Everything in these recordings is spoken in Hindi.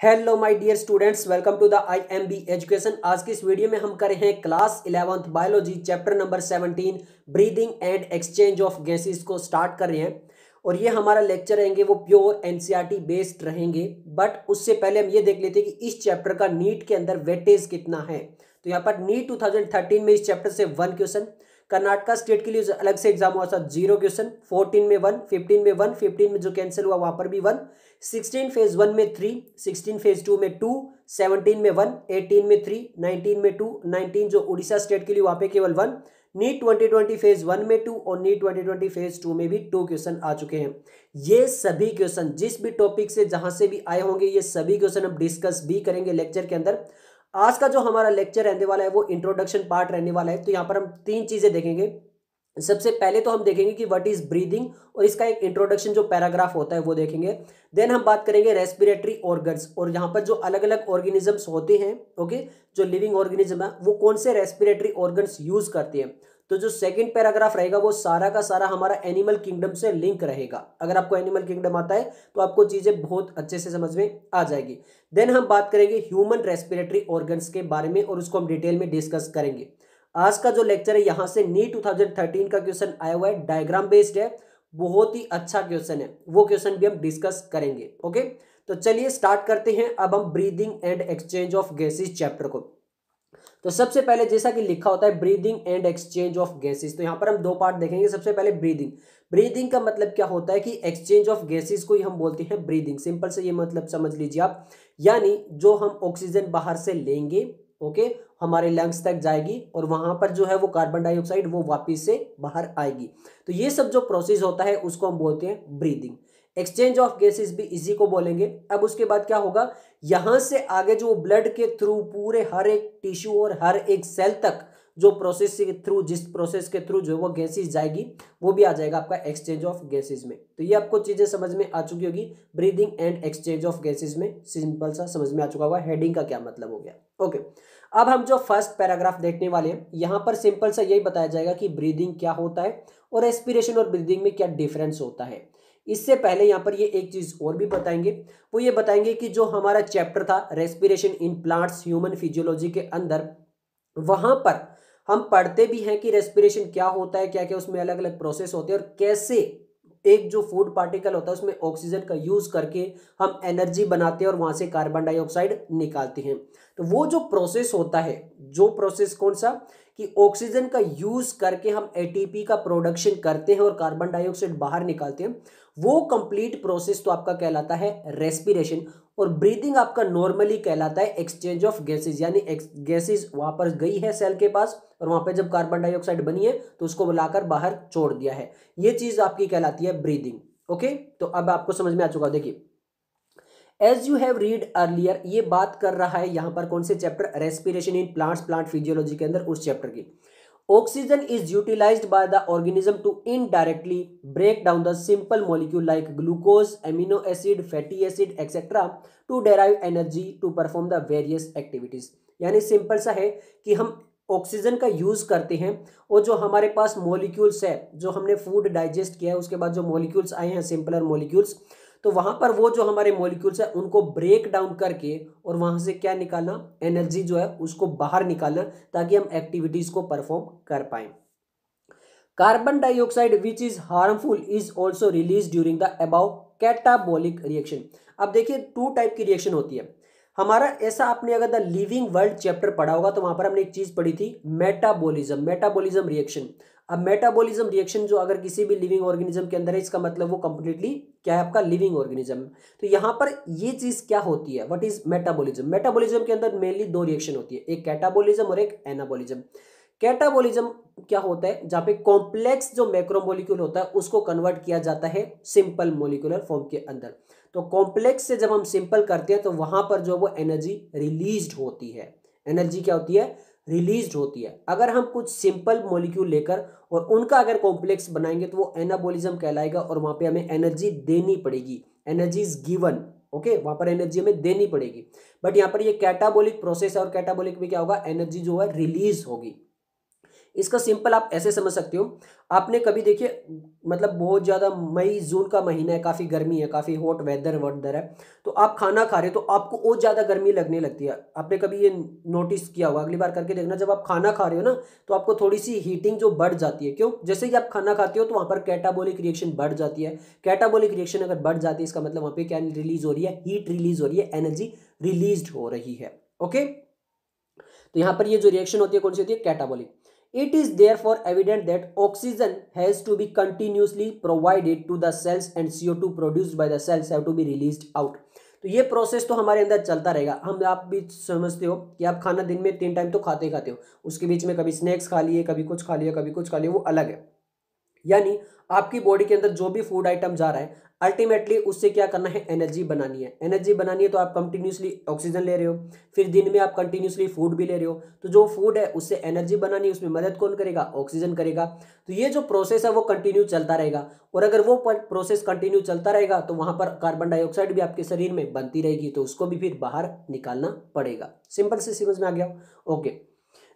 Hello my dear students welcome to the I M B education आज की इस वीडियो में हम कर रहे हैं class eleventh biology chapter number seventeen breathing and exchange of gases को स्टार्ट कर रहे हैं। और ये हमारा लेक्चर रहेंगे, वो प्योर एनसीईआरटी बेस्ड रहेंगे। बट उससे पहले हम ये देख लेते हैं कि इस चैप्टर का नीट के अंदर वेटेज कितना है। तो यहाँ पर नीट टू में इस चैप्टर से वन क्वेश्चन कर्नाटका स्टेट के लिए अलग से एग्ज़ाम हुआ था। ज़ीरो क्वेश्चन, फोर्टीन में वन, फिफ्टीन में वन, फिफ्टीन में जो कैंसिल हुआ, वहाँ पर भी वन। सिक्सटीन फ़ेज़ वन में थ्री सिक्सटीन फ़ेज़ टू में टू सेवनटीन में वन एटीन में थ्री नाइनटीन में टू नाइनटीन जो उड़ीसा स्टेट के लिए वहाँ पे केवल one NEET twenty twenty phase one में टू और NEET twenty twenty phase two में भी टू क्वेश्चन आ चुके हैं। ये सभी क्वेश्चन जिस भी टॉपिक से जहाँ से भी आए होंगे, ये सभी क्वेश्चन हम डिस्कस भी करेंगे लेक्चर के अंदर। आज का जो हमारा लेक्चर रहने वाला है, वो इंट्रोडक्शन पार्ट रहने वाला है तो यहाँ पर हम तीन चीज़ें देखेंगे। सबसे पहले तो हम देखेंगे कि व्हाट इज़ ब्रीदिंग और इसका एक इंट्रोडक्शन जो पैराग्राफ होता है, वो देखेंगे। देन हम बात करेंगे रेस्पिरेटरी ऑर्गन्स और यहाँ पर जो अलग अलग ऑर्गेनिजम्स होते हैं ओके जो लिविंग ऑर्गेनिज्म है, वो कौन से रेस्पिरेटरी ऑर्गन्स यूज़ करते हैं। तो जो सेकंड पैराग्राफ रहेगा, वो सारा का सारा हमारा एनिमल किंगडम से लिंक रहेगा। अगर आपको एनिमल किंगडम आता है तो आपको चीज़ें बहुत अच्छे से समझ में आ जाएगी। देन हम बात करेंगे ह्यूमन रेस्पिरेटरी ऑर्गन्स के बारे में और उसको हम डिटेल में डिस्कस करेंगे। आज का जो लेक्चर है, यहाँ से नी 2013 का क्वेश्चन आया हुआ है डायग्राम बेस्ड है। बहुत ही अच्छा क्वेश्चन है। वो क्वेश्चन भी हम डिस्कस करेंगे ओके तो चलिए स्टार्ट करते हैं। अब हम breathing and exchange of gases chapter को। तो सबसे पहले जैसा कि लिखा होता है breathing and exchange of gases तो यहाँ पर हम दो पार्ट देखेंगे। सबसे पहले ब्रीदिंग ब्रीदिंग का मतलब क्या होता है कि एक्सचेंज ऑफ़ गैसेस को ही हम बोलते हैं ब्रीदिंग सिंपल से ये मतलब समझ लीजिए आप। यानी जो हम ऑक्सीजन बाहर से लेंगे ओके हमारे लंग्स तक जाएगी और वहाँ पर जो है वो कार्बन डाइऑक्साइड वो वापिस से बाहर आएगी। तो ये सब जो प्रोसेस होता है उसको हम बोलते हैं ब्रीदिंग एक्सचेंज ऑफ़ गैसेस भी इसी को बोलेंगे। अब उसके बाद क्या होगा? यहाँ से आगे जो ब्लड के थ्रू पूरे हर एक टिश्यू और हर एक सेल तक जो प्रोसेस के थ्रू जिस प्रोसेस के थ्रू जो वो गैसेस जाएगी, वो भी आ जाएगा आपका एक्सचेंज ऑफ़ गैसेस में। तो ये आपको चीज़ें समझ में आ चुकी होगी। Breathing and exchange of gases में सिंपल सा समझ में आ चुका होगा। हेडिंग का क्या मतलब हो गया? ओके अब हम जो फ़र्स्ट पैराग्राफ देखने वाले हैं, यहाँ पर सिंपल सा यही बताया जाएगा कि ब्रीदिंग क्या होता है और रेस्पिरेशन और ब्रीदिंग में क्या डिफरेंस होता है। इससे पहले यहाँ पर ये एक चीज़ और भी बताएँगे। वो ये बताएँगे कि जो हमारा चैप्टर था respiration in plants human physiology के अंदर, वहाँ पर हम पढ़ते भी हैं कि रेस्पिरेशन क्या होता है क्या क्या उसमें अलग अलग प्रोसेस होते हैं और कैसे एक जो फ़ूड पार्टिकल होता है, उसमें ऑक्सीजन का यूज़ करके हम एनर्जी बनाते हैं और वहाँ से कार्बन डाइऑक्साइड निकालते हैं। तो वो जो प्रोसेस होता है, जो प्रोसेस कौन सा? कि ऑक्सीजन का यूज़ करके हम एटीपी का प्रोडक्शन करते हैं और कार्बन डाइऑक्साइड बाहर निकालते हैं। वो कंप्लीट प्रोसेस तो आपका कहलाता है रेस्पिरेशन और ब्रीदिंग आपका नॉर्मली कहलाता है एक्सचेंज ऑफ़ गैसेज यानी गैसेज वहाँ पर गई है सेल के पास और वहाँ पे जब कार्बन डाइऑक्साइड बनी है तो उसको बुलाकर बाहर छोड़ दिया है। ये चीज़ आपकी कहलाती है ब्रीदिंग ओके तो अब आपको समझ में आ चुका, देखिए। As you have read earlier ये बात कर रहा है यहाँ पर कौन से chapter respiration in plants plant physiology के अंदर उस चैप्टर की। Oxygen is utilise by the organism to indirectly break down the simple molecule like glucose amino acid fatty acid etcetera to derive energy to perform the various activities यानी सिंपल सा है कि हम ऑक्सीजन का यूज़ करते हैं और जो हमारे पास मॉलिक्यूल्स है, जो हमने फ़ूड डाइजेस्ट किया है, उसके बाद जो मॉलिक्यूल्स आए हैं सिंपलर मॉलिक्यूल्स तो वहाँ पर वो जो हमारे मॉलिक्यूल्स है, उनको ब्रेक डाउन करके और वहाँ से क्या निकालना? एनर्जी जो है, उसको बाहर निकालना ताकि हम एक्टिविटीज़ को परफॉर्म कर पाए। Carbon dioxide which is harmful is also release during the above catabolic reaction अब देखिए टू टाइप की रिएक्शन होती है। हमारा ऐसा आपने अगर द लिविंग वर्ल्ड चैप्टर पढ़ा होगा तो वहाँ पर हमने एक चीज़ पढ़ी थी मेटाबोलिज्म मेटाबोलिज्म रिएक्शन अब मेटाबॉलिज्म रिएक्शन जो अगर किसी भी लिविंग ऑर्गेनिज्म के अंदर है, इसका मतलब वो कंप्लीटली क्या है आपका लिविंग ऑर्गेनिज्म तो यहाँ पर ये चीज़ क्या होती है? व्हाट इज़ मेटाबॉलिज्म मेटाबॉलिज्म के अंदर मेनली दो रिएक्शन होती है, एक कैटाबॉलिज्म और एक एनाबॉलिज्म कैटाबॉलिज्म क्या होता है? जहाँ पे कॉम्प्लेक्स जो मैक्रोमोलिक्यूल होता है, उसको कन्वर्ट किया जाता है सिंपल मोलिकुलर फॉर्म के अंदर। तो कॉम्प्लेक्स से जब हम सिंपल करते हैं तो वहाँ पर जो वो एनर्जी रिलीज़ होती है। एनर्जी क्या होती है? रिलीज़ होती है। अगर हम कुछ सिंपल मॉलिक्यूल लेकर और उनका अगर कॉम्प्लेक्स बनाएँगे तो वो एनाबोलिज्म कहलाएगा और वहाँ पे हमें एनर्जी देनी पड़ेगी। एनर्जी इज़ गिवन ओके वहाँ पर एनर्जी हमें देनी पड़ेगी। बट यहाँ पर ये कैटाबोलिक प्रोसेस है और कैटाबोलिक में क्या होगा? एनर्जी जो है रिलीज़ होगी। इसका सिंपल आप ऐसे समझ सकते हो। आपने कभी देखिए मतलब बहुत ज़्यादा मई, जून का महीना है, काफ़ी गर्मी है, काफ़ी हॉट वेदर वर्दर है। तो आप खाना खा रहे हो तो आपको और ज़्यादा गर्मी लगने लगती है। आपने कभी ये नोटिस किया होगा, अगली बार करके देखना, जब आप खाना खा रहे हो ना तो आपको थोड़ी सी हीटिंग जो बढ़ जाती है, क्यों? जैसे ही आप खाना खाते हो तो वहाँ पर कैटाबोलिक रिएक्शन बढ़ जाती है। कैटाबोलिक रिएक्शन अगर बढ़ जाती है, इसका मतलब वहाँ पर क्या रिलीज़ हो रही है? हीट रिलीज़ हो रही है एनर्जी रिलीज़ हो रही है ओके तो यहाँ पर ये जो रिएक्शन होती है, कौन सी होती है? Catabolic it is therefore evident that oxygen has to be continuously provided to the cells and CO two produce by the cells have to be release out तो ये प्रोसेस तो हमारे अंदर चलता रहेगा। हम आप भी समझते हो कि आप खाना दिन में तीन टाइम तो खाते ही खाते हो। उसके बीच में कभी स्नैक्स खा लिए, कभी कुछ खा लिए, कभी कुछ खा लिए, वो अलग है। यानी आपकी बॉडी के अंदर जो भी फ़ूड आइटम जा रहा है अल्टीमेटली उससे क्या करना है? एनर्जी बनानी है। एनर्जी बनानी है तो आप कंटिन्यूसली ऑक्सीजन ले रहे हो। फिर दिन में आप कंटिन्यूसली फ़ूड भी ले रहे हो। तो जो फ़ूड है, उससे एनर्जी बनानी है, उसमें मदद कौन करेगा? ऑक्सीजन करेगा। तो ये जो प्रोसेस है, वो कंटिन्यू चलता रहेगा। और अगर वो प्रोसेस कंटिन्यू चलता रहेगा तो वहाँ पर कार्बन डाइऑक्साइड भी आपके शरीर में बनती रहेगी। तो उसको भी फिर बाहर निकालना पड़ेगा। सिंपल से समझ में आ गया? Okay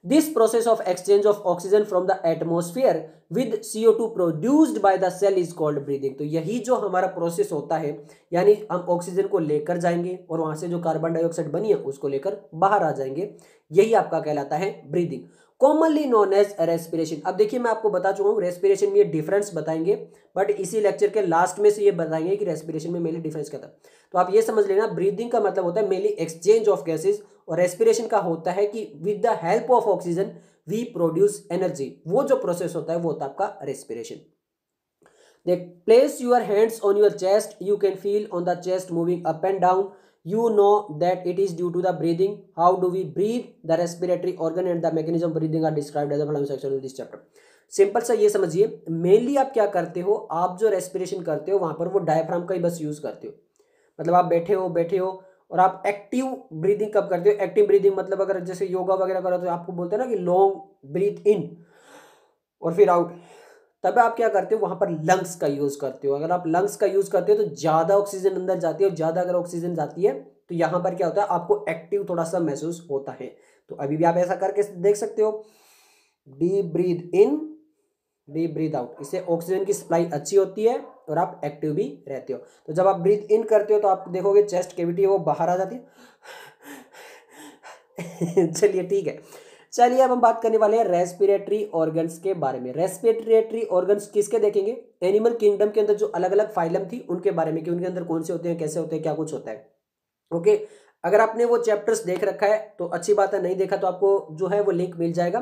This process of exchange of oxygen from the atmosphere with CO2 produced by the cell is called breathing. तो यही जो हमारा प्रोसेस होता है, यानी हम ऑक्सीजन को लेकर जाएँगे और वहाँ से जो कार्बन डाइऑक्साइड बनी है, उसको लेकर बाहर आ जाएँगे। यही आपका कहलाता है breathing commonly known as respiration अब देखिए, मैं आपको बता चुका हूँ रेस्पिरेशन में ये डिफरेंस बताएँगे बट इसी लेक्चर के लास्ट में से ये बताएँगे कि रेस्पिरेशन में मेनली डिफरेंस क्या था। तो आप ये समझ लेना ब्रीदिंग का मतलब होता है मेनली एक्सचेंज ऑफ़ गैसेज और रेस्पिरेशन का होता है कि with the help of oxygen we produce energy वो जो प्रोसेस होता है, वो होता है आपका रेस्पिरेशन देख place your hands on your chest you can feel on the chest moving up and down you know that it is due to the breathing. How do we breathe? The respiratory organ and the mechanism as the following section of this chapter. Simple सा ये समझिए मेनली आप क्या करते हो? आप जो रेस्पिरेशन करते हो, वहाँ पर वो डायफ्राम का ही बस यूज़ करते हो. मतलब आप बैठे हो बैठे हो और आप एक्टिव ब्रीदिंग कब करते हो? एक्टिव ब्रीदिंग मतलब अगर जैसे योगा वगैरह करो तो आपको बोलते हैं ना कि लॉन्ग ब्रीथ इन और फिर आउट तब आप क्या करते हो? वहाँ पर लंग्स का यूज़ करते हो। अगर आप लंग्स का यूज़ करते हो तो ज़्यादा ऑक्सीजन अंदर जाती है और ज़्यादा अगर ऑक्सीजन जाती है तो यहाँ पर क्या होता है? आपको एक्टिव थोड़ा सा महसूस होता है। तो अभी भी आप ऐसा करके देख सकते हो। Deep breathe in deep breathe out इससे ऑक्सीजन की सप्लाई अच्छी होती है। और आप एक्टिव भी रहते हो। तो जब आप ब्रीथ इन करते हो तो आप देखोगे चेस्ट केविटी वो बाहर आ जाती है। चलिए ठीक है। चलिए अब हम बात करने वाले हैं रेस्पिरेटरी ऑर्गन्स के बारे में। रेस्पिरेटरी ऑर्गन्स किसके देखेंगे? एनिमल किंगडम के अंदर जो अलग अलग फाइलम थी, उनके बारे में कि उनके अंदर कौन से होते हैं, कैसे होते हैं, क्या कुछ होता है। ओके अगर आपने वो चैप्टर्स देख रखा है तो अच्छी बात है, नहीं देखा तो आपको जो है वो लिंक मिल जाएगा।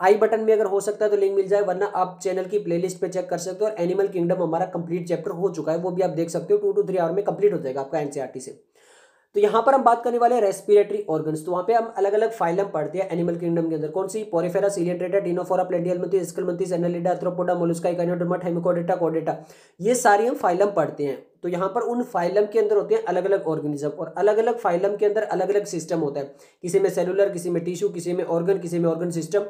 आई बटन में अगर हो सकता है तो लिंक मिल जाए, वरना आप चैनल की प्लेलिस्ट पे चेक कर सकते हो और एनिमल किंगडम हमारा कंप्लीट चैप्टर हो चुका है, वो भी आप देख सकते हो टू टू थ्री आवर में कंप्लीट हो जाएगा आपका एनसीआरटी से। तो यहाँ पर हम बात करने वाले रेस्पिरेटरी ऑर्गन्स तो वहाँ पे हम अलग अलग फाइलम पढ़ते हैं एनिमल किंगडम के अंदर। कौन सी? Porifera Coelenterata Ctenophora Platyhelminthes Aschelminthes Annelida Arthropoda Mollusca Hemichordata कोडेटा ये सारी हम फाइलम पढ़ते हैं। तो यहाँ पर उन फाइलम के अंदर होते हैं अलग अलग ऑर्गेनिज्म और अलग अलग फाइलम के अंदर अलग अलग सिस्टम होता है। किसी में सेलुलर किसी में टिश्यू किसी में ऑर्गन किसी में ऑर्गन सिस्टम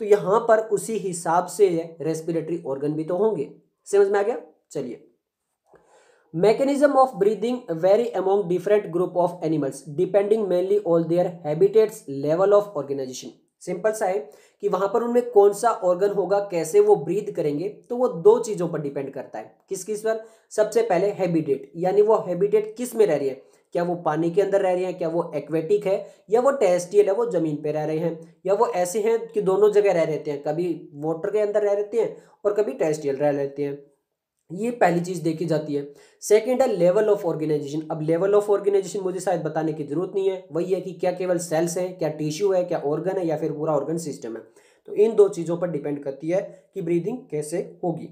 तो यहाँ पर उसी हिसाब से रेस्पिरेटरी ऑर्गन भी तो होंगे। समझ में आ गया? चलिए। Mechanism of breathing vary among different group of animals, depending mainly on their habitats, level of organization. Simple सा है कि वहाँ पर उनमें कौन सा ऑर्गन होगा, कैसे वो ब्रीद करेंगे तो वो दो चीज़ों पर डिपेंड करता है। किस किस पर? सबसे पहले हैबिटेट यानी वो हैबिटेट किसमें रह रही है? क्या वो पानी के अंदर रह रहे हैं? क्या वो एक्वेटिक है? या वो टेस्टियल है? वो ज़मीन पे रह रहे हैं। या वो ऐसे हैं कि दोनों जगह रह रहते हैं, कभी वाटर के अंदर रह रहते हैं और कभी टेस्टियल रह रहते हैं। ये पहली चीज़ देखी जाती है। सेकंड है लेवल ऑफ़ ऑर्गेनाइजेशन अब लेवल ऑफ़ ऑर्गेनाइजेशन मुझे शायद बताने की ज़रूरत नहीं है। वही है कि क्या केवल सेल्स हैं, क्या टिश्यू है, क्या ऑर्गन है, या फिर पूरा ऑर्गन सिस्टम है। तो इन दो चीज़ों पर डिपेंड करती है कि ब्रीदिंग कैसे होगी।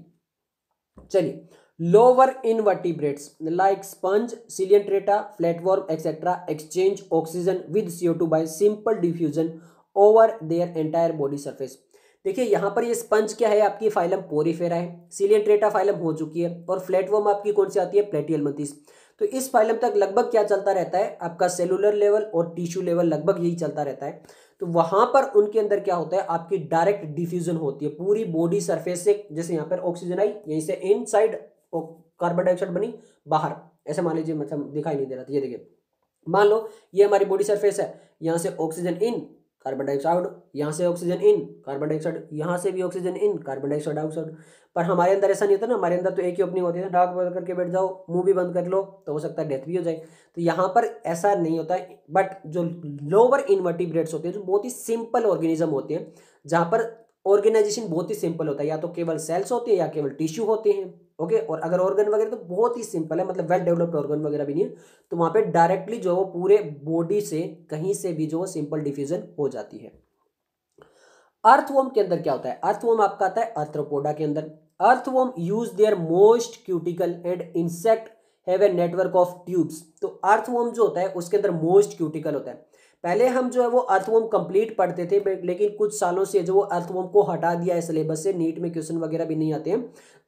चलिए lower invertebrates like sponge coelenterata flatworm etcetera exchange oxygen with CO two by simple diffusion over their entire body surface देखिए, यहाँ पर ये स्पंज क्या है? आपकी फाइलम पोरीफेरा है। सिलियंट्रेटा फाइलम हो चुकी है और फ्लैटवॉर्म आपकी कौन सी आती है? प्लेटियल मतीस। तो इस फाइलम तक लगभग क्या चलता रहता है? आपका सेलुलर लेवल और टिश्यू लेवल लगभग यही चलता रहता है। तो वहाँ पर उनके अंदर क्या होता है? आपकी डायरेक्ट डिफ्यूजन होती है। पूरी बॉडी सरफेस से, जैसे यहाँ पर ऑक्सीजन आई, यहीं से इन साइड कार्बन डाइऑक्साइड बनी, बाहर। ऐसे मान लीजिए मतलब दिखाई नहीं दे रहा था। ये देखिए, मान लो ये हमारी बॉडी सरफेस है, यहाँ से ऑक्सीजन इन कार्बन डाइऑक्साइड यहाँ से ऑक्सीजन इन कार्बन डाइऑक्साइड यहाँ से भी oxygen in carbon dioxide outside पर हमारे अंदर ऐसा नहीं होता ना, हमारे अंदर तो एक ही ओपनिंग होती है डाक बंद करके बैठ जाओ, मुँह भी बंद कर लो तो हो सकता है डेथ भी हो जाए। तो यहाँ पर ऐसा नहीं होता है बट जो लोअर इन्वर्टिब्रेट्स होते हैं, जो बहुत ही सिंपल ऑर्गेनिज्म होते हैं, जहाँ पर ऑर्गेनाइजेशन बहुत ही सिंपल होता है, या तो केवल सेल्स होते हैं, या केवल टिश्यू होते हैं। ओके? और अगर ऑर्गन वगैरह तो बहुत ही सिंपल है मतलब वेल डेवलप्ड ऑर्गन वगैरह भी नहीं है तो वहाँ पे डायरेक्टली जो वो पूरे बॉडी से, कहीं से भी जो है सिंपल डिफ्यूजन हो जाती है। अर्थवोम के अंदर क्या होता है? अर्थवोम आपका आता है अर्थ्रोपोडा के अंदर। Earthworm use their moist cuticle and insect have a network of tubes तो अर्थवोम जो होता है, उसके अंदर मोस्ट क्यूटिकल होता है। पहले हम जो है वो अर्थवोम कंप्लीट पढ़ते थे लेकिन कुछ सालों से जो वो अर्थवोम को हटा दिया है सिलेबस से नीट में क्वेश्चन वगैरह भी नहीं आते हैं।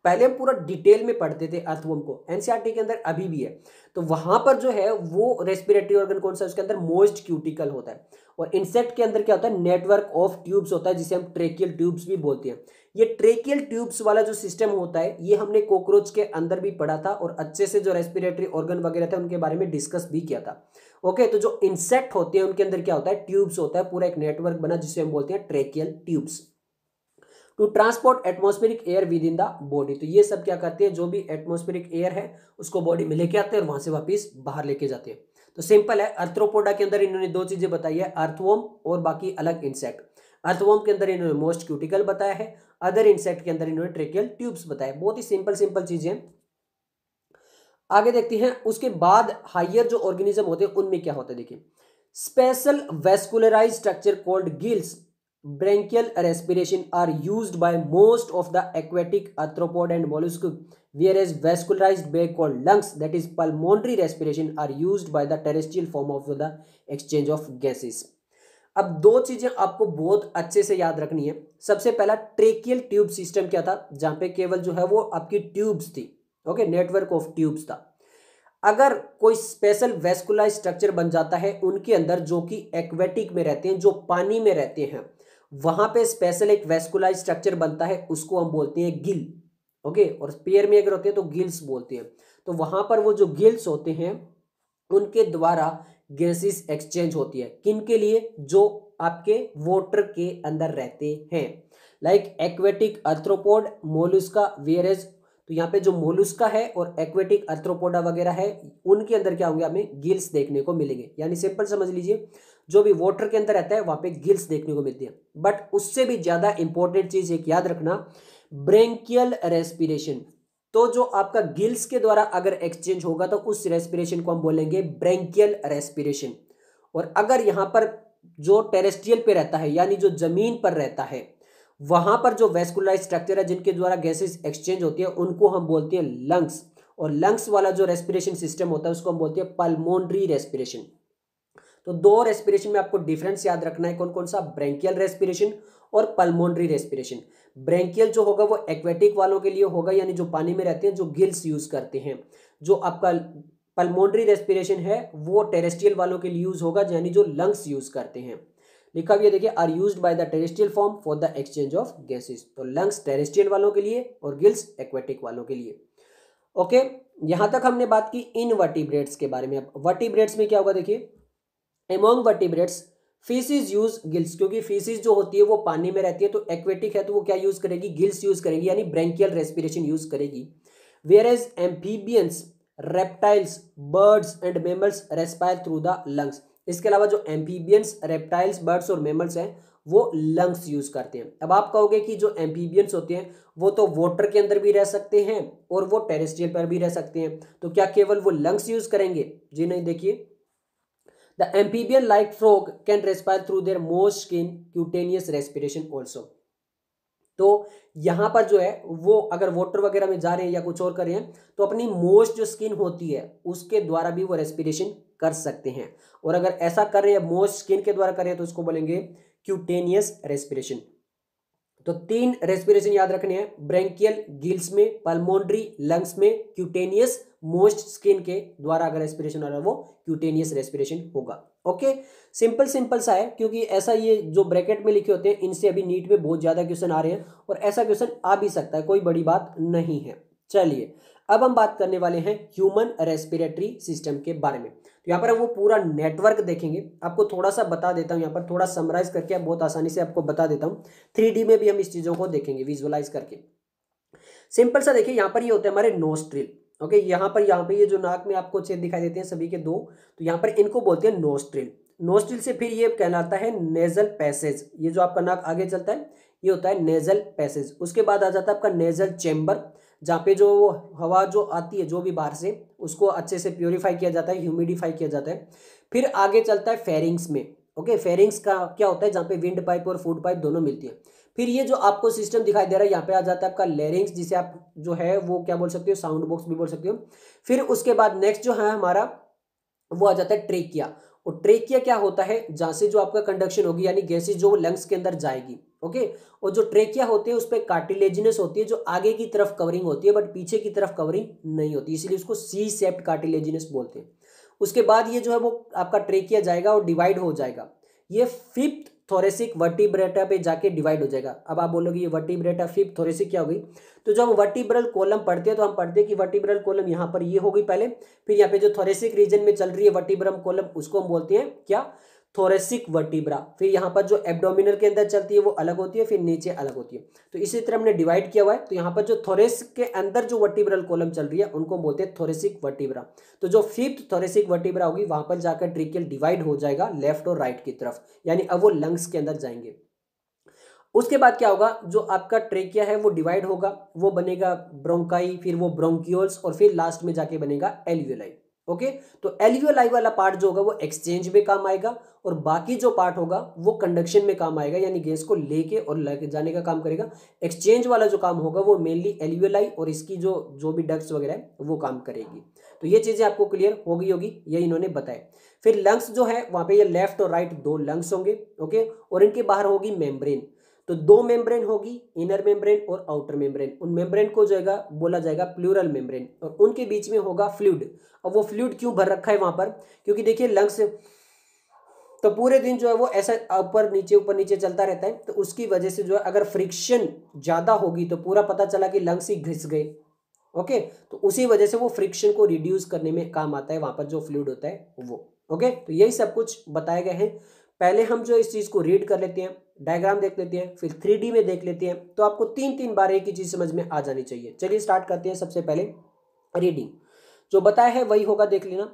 पहले हम पूरा डिटेल में पढ़ते थे अर्थवोम को एनसीईआरटी के अंदर अभी भी है। तो वहाँ पर जो है वो रेस्पिरेटरी ऑर्गन कौन सा उसके अंदर मोस्ट क्यूटिकल होता है। और इंसेक्ट के अंदर क्या होता है नेटवर्क ऑफ़ ट्यूब्स होता है, जिसे हम ट्रेकियल ट्यूब्स भी बोलते हैं। ये ट्रेकियल ट्यूब्स वाला जो सिस्टम होता है, ये हमने कॉकरोच के अंदर भी पढ़ा था और अच्छे से जो रेस्पिरेटरी ऑर्गन वगैरह थे, उनके बारे में डिस्कस भी किया था। ओके तो जो इंसेक्ट होते हैं, उनके अंदर क्या होता है? ट्यूब्स होता है, पूरा एक नेटवर्क बना जिसे हम बोलते हैं tracheal tubes to transport atmospheric air within the body तो ये सब क्या करते हैं? जो भी एटमोस्फेरिक एयर है, उसको बॉडी में लेके आते हैं और वहाँ से वापिस बाहर लेके जाते हैं. तो सिंपल है अर्थ्रोपोडा के अंदर इन्होंने दो चीज़ें बताई है अर्थवोम और बाकी अलग इंसेक्ट अर्थवोम के अंदर इन्होंने मोस्ट क्यूटिकल बताया है अदर इंसेक्ट के अंदर इन्होंने ट्रेकियल ट्यूब्स बताया बहुत ही सिंपल सिंपल चीज़ें आगे देखते हैं, उसके बाद हाइयर जो ऑर्गेनिज्म होते हैं, उनमें क्या होता है, देखिए। Special vascularise structure called gills branchial respiration are use by most of the aquatic arthropod and mollusc whereas vascularise bag called lungs that is pulmonary respiration are use by the terrestrial form of the exchange of gases अब दो चीज़ें आपको बहुत अच्छे से याद रखनी है। सबसे पहला ट्रेकियल ट्यूब सिस्टम क्या था, जहाँ पे केवल जो है वो आपकी ट्यूब्स थी। ओके नेटवर्क ऑफ़ ट्यूब्स था। अगर कोई स्पेशल वेस्कुलाइज स्ट्रक्चर बन जाता है उनके अंदर जो कि एक्वेटिक में रहते हैं, जो पानी में रहते हैं, वहाँ पे स्पेशल एक वेस्कुलाइज स्ट्रक्चर बनता है, उसको हम बोलते हैं गिल ओके? और पेयर में अगर होते हैं तो गिल्स बोलते हैं। तो वहाँ पर वो जो गिल्स होते हैं, उनके द्वारा गैसेस एक्सचेंज होती है। किन के लिए? जो आपके वोटर के अंदर रहते हैं। Like aquatic arthropod mollusca whereas तो यहाँ पे जो मोलुस्का है और एक्वेटिक अर्थ्रोपोडा वगैरह है, उनके अंदर क्या होंगे हमें गिल्स देखने को मिलेंगे। यानी सिंपल समझ लीजिए, जो भी वाटर के अंदर रहता है, वहाँ पे गिल्स देखने को मिलती है। बट उससे भी ज़्यादा इंपॉर्टेंट चीज़ एक याद रखना ब्रेंकियल रेस्पिरेशन तो जो आपका गिल्स के द्वारा अगर एक्सचेंज होगा तो उस रेस्पिरेशन को हम बोलेंगे ब्रेंकियल रेस्पिरेशन और अगर यहाँ पर जो टेरेस्ट्रियल पे रहता है, यानी जो ज़मीन पर रहता है वहाँ पर जो वेस्कुलराइज स्ट्रक्चर है, जिनके द्वारा गैसेस एक्सचेंज होती है, उनको हम बोलते हैं लंग्स और लंग्स वाला जो रेस्पिरेशन सिस्टम होता है, उसको हम बोलते हैं पल्मोनरी रेस्पिरेशन तो दो रेस्पिरेशन में आपको डिफरेंस याद रखना है कौन कौन सा? ब्रेंकियल रेस्पिरेशन और पल्मोनरी रेस्पिरेशन ब्रेंकियल जो होगा, वो एक्वेटिक वालों के लिए होगा, यानी जो पानी में रहते हैं, जो गिल्स यूज़ करते हैं. जो आपका पल्मोनरी रेस्पिरेशन है, वो टेरेस्ट्रियल वालों के लिए यूज़ होगा, यानी जो लंग्स यूज़ करते हैं. लिखा हुआ देखिए are use by the terrestrial form for the exchange of gases तो लंग्स टेरेस्ट्रियल वालों के लिए और गिल्स एक्वेटिक वालों के लिए। ओके यहाँ तक हमने बात की इन वर्टिब्रेट्स के बारे में। अब वर्टिब्रेट्स में क्या होगा, देखिए among vertebrates fishes use gills क्योंकि फीसिस जो होती है वो पानी में रहती है तो एक्वेटिक है तो वो क्या यूज़ करेगी? गिल्स यूज़ करेगी, यानी ब्रेंकियल रेस्पिरेशन यूज़ करेगी। Whereas amphibians reptiles birds and mammals respire through the lungs इसके अलावा जो एम्फीबियंस रेप्टाइल्स बर्ड्स और मेमल्स हैं, वो लंग्स यूज़ करते हैं। अब आप कहोगे कि जो एम्फीबियंस होते हैं, वो तो वाटर के अंदर भी रह सकते हैं और वो टेरेस्ट्रियल पर भी रह सकते हैं। तो क्या केवल वो लंग्स यूज़ करेंगे? जी नहीं, देखिए। The amphibian like frog can respire through their most skin cutaneous respiration also. तो यहाँ पर जो है, वो अगर वाटर वगैरह में जा रहे हैं या कुछ और कर रहे हैं तो अपनी मोस्ट जो स्किन होती है, उसके द्वारा भी वो रेस्पिरेशन कर सकते हैं। और अगर ऐसा कर रहे हैं मोस्ट स्किन के द्वारा कर रहे हैं तो उसको बोलेंगे क्यूटेनियस रेस्पिरेशन तो तीन रेस्पिरेशन याद रखने हैं ब्रेंकियल गिल्स में पल्मोनरी लंग्स में क्यूटेनियस मोस्ट स्किन के द्वारा अगर रेस्पिरेशन हो रहा है, वो क्यूटेनियस रेस्पिरेशन होगा। ओके सिंपल सिंपल सा है, क्योंकि ऐसा ये जो ब्रैकेट में लिखे होते हैं, इनसे अभी नीट में बहुत ज़्यादा क्वेश्चन आ रहे हैं, और ऐसा क्वेश्चन आ भी सकता है, कोई बड़ी बात नहीं है। चलिए, अब हम बात करने वाले हैं ह्यूमन रेस्पिरेटरी सिस्टम के बारे में। तो यहाँ पर हम वो पूरा नेटवर्क देखेंगे। आपको थोड़ा सा बता देता हूँ, यहाँ पर थोड़ा समराइज करके बहुत आसानी से आपको बता देता हूँ। थ्री में भी हम इस चीज़ों को देखेंगे विजुअलाइज करके। सिंपल सा देखिए, यहाँ पर ये यह होता है हमारे नोस्ट्रिल ओके यहाँ पर, यहाँ पे ये जो नाक में आपको छेद दिखाई देते हैं सभी के दो तो यहाँ पर इनको बोलते हैं नोस्ट्रिल नोस्ट्रिल से फिर ये कहलाता है नेजल पैसेज ये जो आपका नाक आगे चलता है, ये होता है नेजल पैसेज उसके बाद आ जाता है आपका नेजल चैम्बर जहाँ पे जो हवा जो आती है, जो भी बाहर से, उसको अच्छे से प्योरीफाई किया जाता है ह्यूमिडिफाई किया जाता है. फिर आगे चलता है फेरिंग्स में. ओके फेरिंग्स का क्या होता है, जहाँ पे विंड पाइप और फ़ूड पाइप दोनों मिलती हैं. फिर ये जो आपको सिस्टम दिखाई दे रहा है, यहाँ पे आ जाता है आपका लेरिंग्स जिसे आप जो है वो क्या बोल सकते हो साउंड बॉक्स भी बोल सकते हो। फिर उसके बाद नेक्स्ट जो है हमारा, वो आ जाता है ट्रेकिया और ट्रेकिया क्या होता है? जहाँ से जो आपका कंडक्शन होगी, यानी गैसेज जो लंग्स के अंदर जाएगी ओके और जो ट्रेकिया होते हैं उस पर कार्टिलेजिनस होती है, जो आगे की तरफ़ कवरिंग होती है बट पीछे की तरफ़ कवरिंग नहीं होती, इसलिए उसको सी सेप्ट कार्टिलेजिनस बोलते हैं। उसके बाद ये जो है वो आपका ट्रेकिया जाएगा और डिवाइड हो जाएगा। ये फिफ्थ थोरेसिक वर्टिब्रेटा पे जाके डिवाइड हो जाएगा। अब आप बोलोगे ये वर्टिब्रेटा फिफ्थ थोरेसिक क्या होगी? तो जब वर्टिब्रल कॉलम पढ़ते हैं तो हम पढ़ते हैं कि वर्टिब्रल कॉलम यहाँ पर ये होगी पहले, फिर यहाँ पे जो थोरेसिक रीजन में चल रही है वर्टिब्रम कॉलम उसको हम बोलते हैं क्या? थोरेसिक वर्टिब्रा फिर यहाँ पर जो एब्डोमिनल के अंदर चलती है वो अलग होती है, फिर नीचे अलग होती है। तो इसी तरह हमने डिवाइड किया हुआ है। तो यहाँ पर जो थोरेस के अंदर जो वर्टिब्रल कॉलम चल रही है, उनको बोलते हैं थोरेसिक वर्टिब्रा तो जो फिफ्थ थोरेसिक वर्टिब्रा होगी, वहाँ पर जाकर ट्रिकल डिवाइड हो जाएगा लेफ़्ट और राइट की तरफ़। यानी अब वो लंग्स के अंदर जाएँगे। उसके बाद क्या होगा? जो आपका ट्रेकिया है, वो डिवाइड होगा। वो बनेगा ब्रोंकाई फिर वो ब्रोंकियोल्स और फिर लास्ट में जाके बनेगा एल्वियोलाई ओके तो एल्वियोलाई वाला पार्ट जो होगा वो एक्सचेंज में काम आएगा और बाकी जो पार्ट होगा वो कंडक्शन में काम आएगा, यानी गैस को लेके और लेके जाने का काम करेगा। एक्सचेंज वाला जो काम होगा वो मेनली एल्वियोलाई और इसकी जो जो भी डक्ट्स वगैरह है वो काम करेगी। तो ये चीज़ें आपको क्लियर हो गई होगी, ये इन्होंने बताया। फिर लंग्स जो है, वहाँ पे ये लेफ़्ट और राइट दो लंग्स होंगे ओके और इनके बाहर होगी मेम्ब्रेन तो दो मेम्ब्रेन होगी इनर मेम्ब्रेन और आउटर मेम्ब्रेन उन मेम्ब्रेन को जो है बोला जाएगा प्लूरल मेम्ब्रेन और उनके बीच में होगा फ्लूड और वो फ्लूड क्यों भर रखा है वहाँ पर? क्योंकि देखिए लंग्स तो पूरे दिन जो है वो ऐसा ऊपर नीचे ऊपर नीचे चलता रहता है। तो उसकी वजह से जो है, अगर फ्रिक्शन ज़्यादा होगी तो पूरा पता चला कि लंग्स ही घिस गए। ओके तो उसी वजह से वो फ्रिक्शन को रिड्यूस करने में काम आता है, वहाँ पर जो फ्लूड होता है, वो। ओके तो यही सब कुछ बताए गए हैं। पहले हम जो इस चीज़ को रीड कर लेते हैं। डायग्राम देख लेते हैं फिर थ्री में देख लेते हैं तो आपको तीन तीन बार एक ही चीज़ समझ में आ जानी चाहिए। चलिए स्टार्ट करते हैं सबसे पहले रीडिंग जो बताया है वही होगा देख लेना।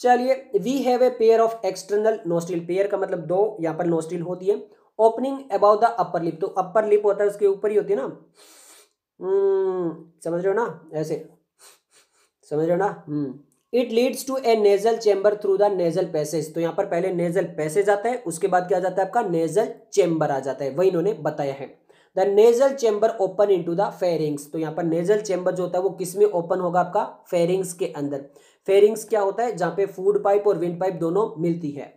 चलिए we have a pair of external nostril pair का मतलब दो यहाँ पर नोस्टिल होती है। Opening about the upper lip तो अपर लिप होता है उसके ऊपर ही होती है ना? हम्म, समझ रहे हो ना? ऐसे। समझ रहे हो ना? हम्म। It leads to a nasal chamber through the nasal passage तो यहाँ पर पहले नेजल पैसेज आता है, उसके बाद क्या जाता है आपका? नेजल चेम्बर आ जाता है। वही इन्होंने बताया है। The nasal chamber open into the pharynx तो यहाँ पर नेजल चेम्बर जो होता है, वो किसमें ओपन होगा आपका? फेरिंग्स के अंदर। फेरिंग्स क्या होता है? जहाँ पे फ़ूड पाइप और विंड पाइप दोनों मिलती है।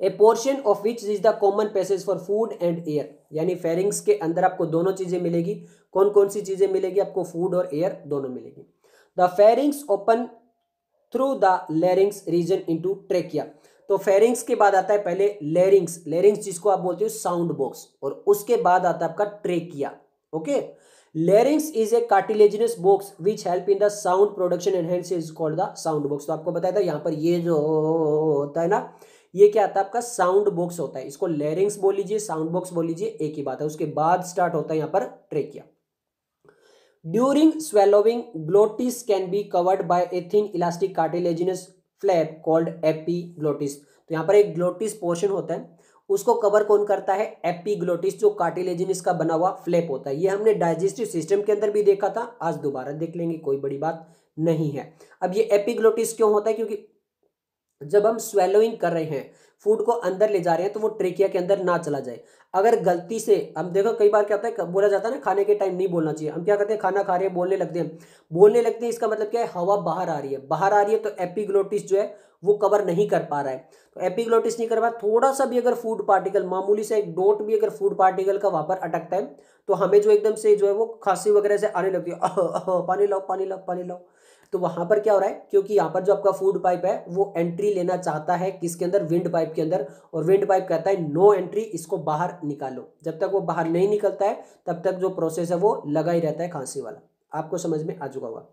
A portion of which is the common passage for food and air यानी फेरिंग्स के अंदर आपको दोनों चीज़ें मिलेगी। कौन कौन सी चीज़ें मिलेगी आपको? फ़ूड और एयर दोनों मिलेगी। The pharynx open through the larynx region into trachea तो फेरिंग्स के बाद आता है पहले लेरिंग्स लेरिंग्स जिसको आप बोलते हो साउंड बॉक्स और उसके बाद आता है आपका trachea okay larynx is a cartilaginous box which help in the sound production and hence is called the sound box तो आपको बताया था यहाँ पर ये जो होता है ना, ये क्या आता है आपका साउंड बॉक्स होता है। इसको लेरिंग्स बोल लीजिए साउंड बॉक्स बोल लीजिए, एक ही बात है। उसके बाद स्टार्ट होता है यहाँ पर trachea during swallowing, glottis can be covered by a thin elastic cartilaginous flap called epiglottis. तो यहाँ पर एक ग्लोटिस पोर्शन होता है। उसको कवर कौन करता है? एपीग्लोटिस जो कार्टिलेजिनस का बना हुआ फ्लैप होता है। ये हमने डाइजेस्टिव सिस्टम के अंदर भी देखा था। आज दोबारा देख लेंगे कोई बड़ी बात नहीं है। अब ये एपीग्लोटिस क्यों होता है? क्योंकि जब हम स्वेलोइंग कर रहे हैं फ़ूड को अंदर ले जा रहे हैं तो वो ट्रेकिया के अंदर ना चला जाए। अगर गलती से हम देखो कई बार क्या होता है बोला जाता है ना, खाने के टाइम नहीं बोलना चाहिए। हम क्या करते हैं, खाना खा रहे हैं, बोलने लगते हैं। बोलने लगते हैं, इसका मतलब क्या है, हवा बाहर आ रही है। बाहर आ रही है तो एपिग्लोटिस जो है, वो कवर नहीं कर पा रहा है। तो एपिग्लोटिस नहीं कर पा थोड़ा सा भी अगर फ़ूड पार्टिकल, मामूली से एक डोट भी अगर फ़ूड पार्टिकल का वहाँ पर अटकता है तो हमें जो एकदम से जो है, वो खांसी वगैरह से आने लगती है। पानी लाओ पानी लाओ पानी लाओ। तो वहाँ पर क्या हो रहा है? क्योंकि यहाँ पर जो आपका फ़ूड पाइप है, वो एंट्री लेना चाहता है किसके अंदर? विंड पाइप के अंदर। और विंड पाइप कहता है नो एंट्री इसको बाहर निकालो। जब तक वो बाहर नहीं निकलता है, तब तक जो प्रोसेस है, वो लगा ही रहता है खांसी वाला। आपको समझ में आ चुका होगा।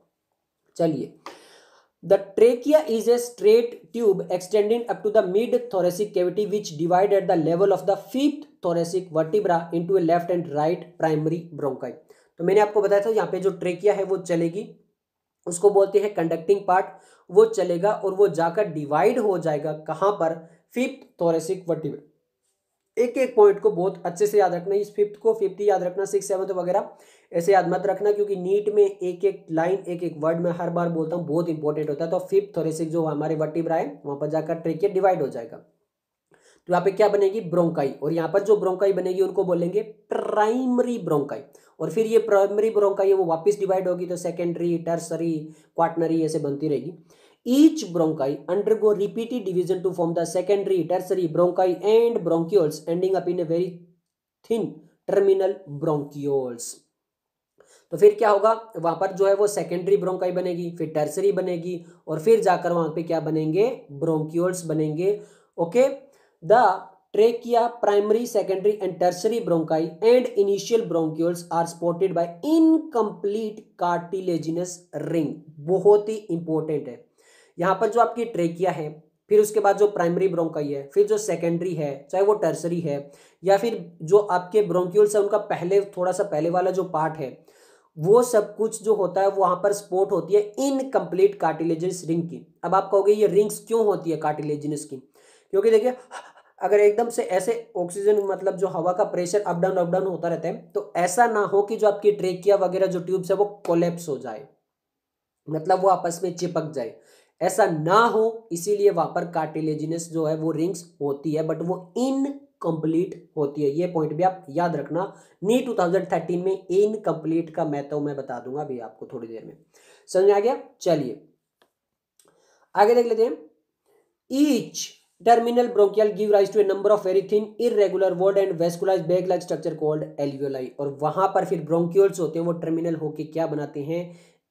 चलिए। The trachea is a straight tube extending up to the mid-thoracic cavity, which divide at the level of the fifth thoracic vertebra into a left and right primary bronchi. तो मैंने आपको बताया था, यहाँ पे जो ट्रेकिया है, वो चलेगी। उसको बोलते हैं कंडक्टिंग पार्ट वो चलेगा और वो जाकर डिवाइड हो जाएगा कहाँ पर? फिफ्थ थोरेसिक वर्टिब्रा एक एक पॉइंट को बहुत अच्छे से याद रखना, इस फिफ्थ को फिफ्थ याद रखना सिक्स सेवन्थ वगैरह, ऐसे याद मत रखना क्योंकि नीट में एक एक लाइन एक एक वर्ड में हर बार बोलता हूँ, बहुत इंपॉर्टेंट होता है। तो फिफ्थ थोरेसिक जो हमारे वर्टिब्रा है, वहाँ पर जाकर ट्रेकिया डिवाइड हो जाएगा। तो यहाँ पे क्या बनेगी? ब्रोंकाई और यहाँ पर जो ब्रोंकाई बनेगी, उनको बोलेंगे प्राइमरी ब्रोंकाई और फिर ये प्राइमरी ब्रोंकाई है वो वापस डिवाइड होगी तो सेकेंडरी टर्सरी क्वाटनरी ऐसे बनती रहेगी। Each bronchi undergo repeated division to form the secondary tertiary bronchi and bronchioles ending up in a very thin terminal bronchioles तो फिर क्या होगा? वहाँ पर जो है वो सेकेंडरी ब्रोंकाई बनेगी, फिर टर्सरी बनेगी और फिर जाकर वहाँ पे क्या बनेंगे? ब्रोंक्यूल्स बनेंगे। Okay the trachea primary secondary and tertiary bronchi and initial bronchioles are supported by incomplete cartilaginous ring बहुत ही इंपॉर्टेंट है। यहाँ पर जो आपकी ट्रेकिया है, फिर उसके बाद जो प्राइमरी ब्रोंकाई है, फिर जो सेकेंडरी है, चाहे वो टर्सरी है, या फिर जो आपके ब्रोंक्यूल्स है, उनका पहले थोड़ा सा पहले वाला जो पार्ट है, वो सब कुछ जो होता है वहाँ पर स्पोर्ट होती है इनकम्प्लीट कार्टिलेजिनस रिंग की। अब आप कहोगे, ये रिंग्स क्यों होती है कार्टिलेजिनस की? क्योंकि देखिए अगर एकदम से ऐसे ऑक्सीजन मतलब जो हवा का pressure up down up down होता रहता है तो ऐसा ना हो कि जो आपकी ट्रेकिया वगैरह जो ट्यूब्स है, वो कोलेप्स हो जाए। मतलब वो आपस में चिपक जाए। ऐसा ना हो, इसीलिए वहाँ पर कार्टिलेजिनस जो है, वो रिंग्स होती है बट वो इन कंप्लीट होती है। ये पॉइंट भी आप याद रखना। नी 2013 में इनकम्प्लीट का मैं तो मैं बता दूँगा अभी आपको थोड़ी देर में। समझ आ गया? चलिए। आगे देख लेते हैं। Each terminal bronchiole give rise to a number of very thin irregular walled and vascularise bag like structure called alveoli और वहाँ पर फिर ब्रोंक्यूल्स होते हैं, वो टर्मिनल होके क्या बनाते हैं?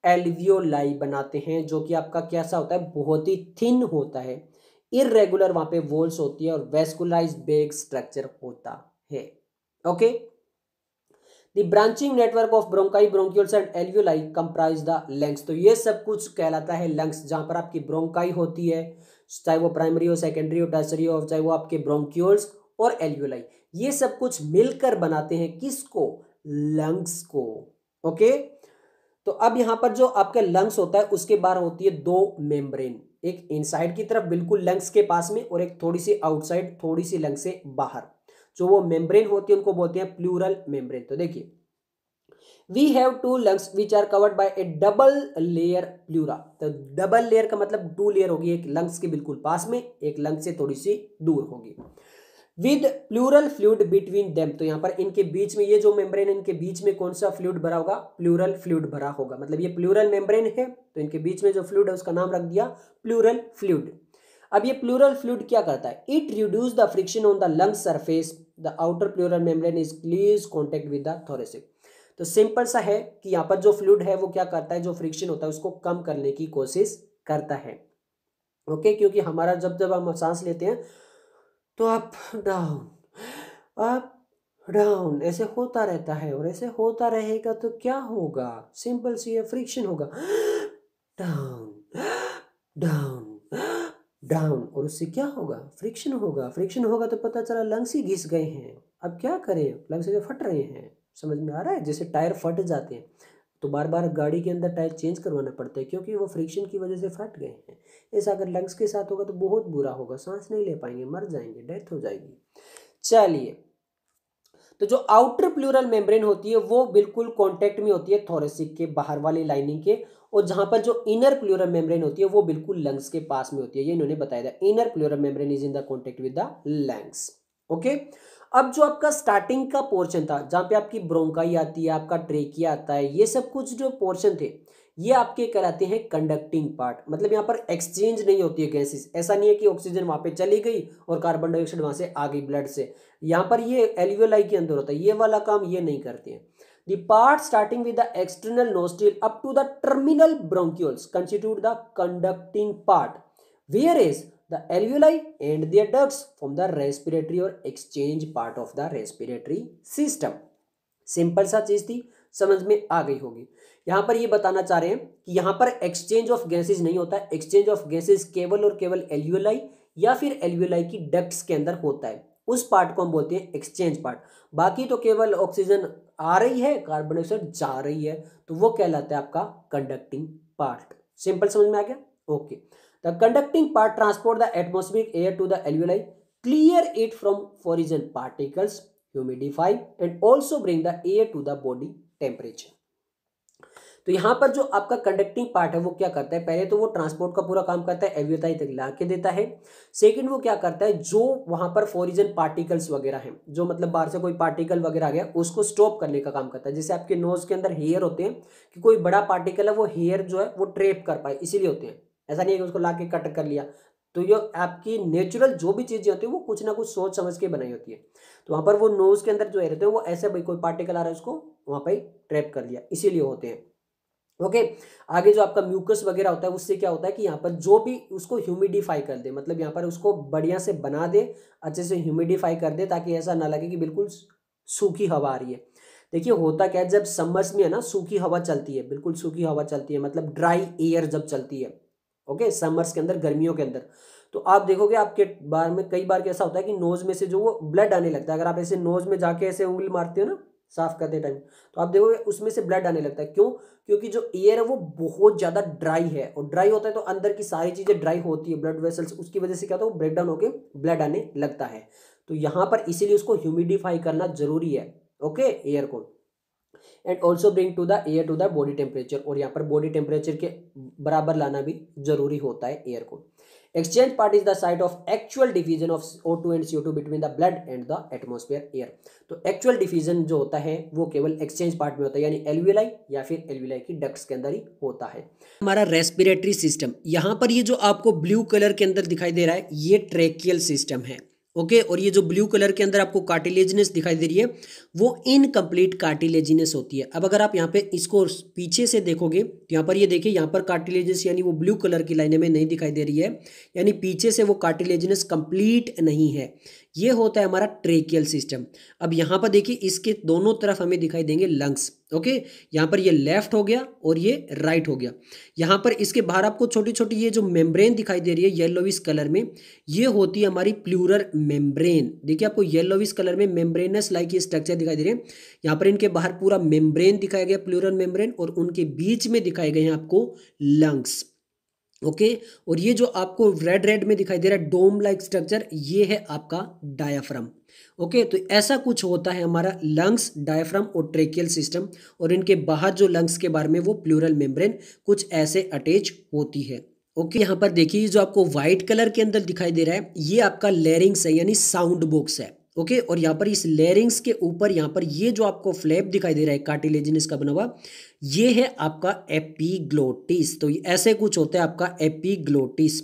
एलवियोलाई बनाते हैं, जो कि आपका कैसा होता है? बहुत ही थिन होता है। इरेगुलर वहाँ पे वॉल्स होती है और वेस्कुलाइज बेग स्ट्रक्चर होता है। Okay the branching network of bronchi bronchioles and alveoli comprise the lungs तो ये सब कुछ कहलाता है लंग्स जहाँ पर आपकी ब्रोंकाई होती है, चाहे वो प्राइमरी हो सेकेंडरी हो टर्सरी हो, चाहे वो आपके ब्रोंक्यूल्स और एल्वियोलाई ये सब कुछ मिलकर बनाते हैं किसको? लंग्स को। ओके तो अब यहाँ पर जो आपका लंग्स होता है, उसके बाहर होती है दो मेम्ब्रेन एक इनसाइड की तरफ़ बिल्कुल लंग्स के पास में और एक थोड़ी सी आउटसाइड थोड़ी सी लंग से बाहर। जो वो मेम्ब्रेन होती है, उनको बोलते हैं प्लूरल मेम्ब्रेन तो देखिए we have two lungs which are covered by a double layer pleura तो डबल लेयर का मतलब टू लेयर होगी, एक लंग्स के बिल्कुल पास में, एक लंग से थोड़ी सी दूर होगी। With pleural fluid between them तो यहाँ पर इनके बीच में, ये जो मेम्ब्रेन है, इनके बीच में कौन सा फ्लूड भरा होगा? प्लूरल फ्लूड भरा होगा। मतलब ये प्लूरल मेम्ब्रेन है तो इनके बीच में जो फ्लूड है, उसका नाम रख दिया प्लूरल फ्लूड अब ये प्लूरल फ्लूड क्या करता है? It reduce the friction on the lung surface the outer pleural membrane is close contact with the thoracic तो सिंपल सा है कि यहाँ पर जो फ्लूड है, वो क्या करता है? जो फ्रिक्शन होता है, उसको कम करने की कोशिश करता है। Okay okay? क्योंकि हमारा जब जब हम सांस लेते हैं तो अप डाउन अप डाउन ऐसे होता रहता है और ऐसे होता रहेगा तो क्या होगा? सिंपल सी है फ्रिक्शन होगा। डाउन डाउन डाउन और उससे क्या होगा? फ्रिक्शन होगा। फ्रिक्शन होगा तो पता चला लंग्स ही घिस गए हैं। अब क्या करें? लंग्स से फट रहे हैं। समझ में आ रहा है? जैसे टायर फट जाते हैं। तो बार बार गाड़ी के अंदर टायर चेंज करवाना पड़ता है क्योंकि वो फ्रिक्शन की वजह से फट गए हैं। ऐसा अगर लंग्स के साथ होगा तो बहुत बुरा होगा। सांस नहीं ले पाएँगे, मर जाएँगे डेथ हो जाएगी। चलिए। तो जो आउटर प्लूरल मेम्ब्रेन होती है, वो बिल्कुल कॉन्टेक्ट में होती है थोरेसिक के बाहर वाली लाइनिंग के और जहाँ पर जो इनर प्लूरल मेम्ब्रेन होती है, वो बिल्कुल लंग्स के पास में होती है। ये इन्होंने बताया था। Inner pleural membrane is in the contact with the lungs okay अब जो आपका स्टार्टिंग का पोर्शन था, जहाँ पे आपकी ब्रोंकाई आती है, आपका ट्रेकिया आता है, ये सब कुछ जो पोर्शन थे, ये आपके कहलाते हैं कंडक्टिंग पार्ट मतलब यहाँ पर एक्सचेंज नहीं होती है गैसेस ऐसा नहीं है कि ऑक्सीजन वहाँ पे चली गई और कार्बन डाइऑक्साइड वहाँ से आ गई ब्लड से। यहाँ पर ये एल्वियोलाई के अंदर होता है। ये वाला काम ये नहीं करते हैं। The part starting with the external nostril up to the terminal bronchioles constitute the conducting part, whereas the alveoli and their ducts form the respiratory or exchange part of the respiratory system. Simple सा चीज़ थी समझ में आ गई होगी यहाँ पर ये बताना चाह रहे हैं कि यहाँ पर एक्सचेंज ऑफ़ गैसेज नहीं होता है एक्सचेंज ऑफ़ गैसेज केवल और केवल एल्यूलाई या फिर एल्यूलाई की डक्ट्स के अंदर होता है उस पार्ट को हम बोलते हैं एक्सचेंज पार्ट बाकी तो केवल ऑक्सीजन आ रही है कार्बन डाइऑक्साइड जा रही है तो वो कहलाता है आपका कंडक्टिंग पार्ट सिंपल समझ में आ गया? Okay the conducting part transport the atmospheric air to the alveoli clear it from foreign particles humidify and also bring the air to the body temperature. तो यहाँ पर जो आपका कंडक्टिंग पार्ट है, वो क्या करता है? पहले तो वो ट्रांसपोर्ट का पूरा काम करता है एवियोताई तक ला के देता है। सेकंड वो क्या करता है? जो वहाँ पर फॉरिजन पार्टिकल्स वगैरह हैं, जो मतलब बाहर से कोई पार्टिकल वगैरह आ गया, उसको स्टॉप करने का काम करता है। जैसे आपके नोज़ के अंदर हेयर होते हैं, कि कोई बड़ा पार्टिकल है, वो हेयर जो है, वो ट्रेप कर पाए, इसीलिए होते हैं। ऐसा नहीं है कि उसको ला के कट कर लिया। तो ये आपकी नेचुरल जो भी चीज़ें होती है, वो कुछ ना कुछ सोच समझ के बनाई होती है। तो वहाँ पर वो नोज़ के अंदर जो है रहते हैं, वो ऐसे भाई कोई पार्टिकल आ रहा है, उसको वहाँ पर ट्रैप कर लिया, इसीलिए होते हैं। ओके okay, आगे जो आपका म्यूकस वगैरह होता है उससे क्या होता है कि यहाँ पर जो भी उसको ह्यूमिडिफाई कर दे मतलब यहाँ पर उसको बढ़िया से बना दे अच्छे से ह्यूमिडिफाई कर दे ताकि ऐसा ना लगे कि बिल्कुल सूखी हवा आ रही है। देखिए होता क्या है जब समर्स में है ना सूखी हवा चलती है बिल्कुल सूखी हवा चलती है मतलब ड्राई एयर जब चलती है ओके okay, समर्स के अंदर गर्मियों के अंदर। तो आप देखोगे आपके बार में कई बार कैसा होता है कि नोज़ में से जो वो ब्लड आने लगता है। अगर आप ऐसे नोज़ में जाके ऐसे उंगली मारते हो ना साफ़ करते टाइम तो आप देखोगे उसमें से ब्लड आने लगता है। क्यों? क्योंकि जो एयर है वो बहुत ज़्यादा ड्राई है और ड्राई होता है तो अंदर की सारी चीज़ें ड्राई होती है ब्लड वेसल्स उसकी वजह से क्या होता है, वो ब्रेक डाउन होकर ब्लड आने लगता है। तो यहाँ पर इसीलिए उसको ह्यूमिडिफाई करना ज़रूरी है ओके एयर को। And also bring to the air to the body temperature और यहाँ पर बॉडी टेम्परेचर के बराबर लाना भी ज़रूरी होता है एयर को। Exchange part is the site of actual diffusion of O two and C two between the blood and the atmosphere air तो एक्चुअल डिफीजन जो होता है, वो केवल एक्सचेंज पार्ट में होता है, यानी एलवीलाई या फिर एलवीलाई की डक्ट्स के अंदर ही होता है। हमारा रेस्पिरेटरी सिस्टम यहाँ पर ये जो आपको ब्लू कलर के अंदर दिखाई दे रहा है, ये ट्रेकियल सिस्टम है। ओके? और ये जो ब्लू कलर के अंदर आपको कार्टिलेजिनस दिखाई दे रही है, वो इनकम्प्लीट कार्टिलेजिनस होती है। अब अगर आप यहाँ पे इसको पीछे से देखोगे तो यहाँ पर ये देखिए, यहाँ पर कार्टिलेजिनस यानी वो ब्लू कलर की लाइन में नहीं दिखाई दे रही है, यानी पीछे से वो कार्टिलेजिनस कंप्लीट नहीं है। ये होता है हमारा ट्रेकियल सिस्टम। अब यहाँ पर देखिए, इसके दोनों तरफ़ हमें दिखाई देंगे लंग्स, ओके? यहाँ पर ये लेफ़्ट हो गया और ये राइट हो गया। यहाँ पर इसके बाहर आपको छोटी छोटी ये जो मेम्ब्रेन दिखाई दे रही है येलोविस कलर में, ये होती है हमारी प्लूरल मेम्ब्रेन। देखिए आपको येलोविस कलर में मेम्ब्रेनस लाइक ये स्ट्रक्चर दिखाई दे रहे हैं। यहाँ पर इनके बाहर पूरा मेम्ब्रेन दिखाया गया, प्लूरल मेम्ब्रेन, और उनके बीच में दिखाए गए हैं आपको लंग्स। ओके? और ये जो आपको रेड रेड में दिखाई दे रहा है डोम लाइक स्ट्रक्चर ये है आपका डायाफ्राम ओके okay? तो ऐसा कुछ होता है हमारा लंग्स डायफ्राम और ट्रेकियल सिस्टम और इनके बाहर जो लंग्स के बारे में वो प्लूरल मेम्ब्रेन कुछ ऐसे अटैच होती है. ओके okay, यहाँ पर देखिए जो आपको व्हाइट कलर के अंदर दिखाई दे रहा है ये आपका लेरिंग्स है यानी साउंड बॉक्स है. ओके okay, और यहाँ पर इस लेरिंग्स के ऊपर यहाँ पर ये जो आपको फ्लैप दिखाई दे रहा है कार्टिलेजिनस का बना हुआ ये है आपका एपीग्लोटिस। तो ऐसे कुछ होता है आपका एपीग्लोटिस।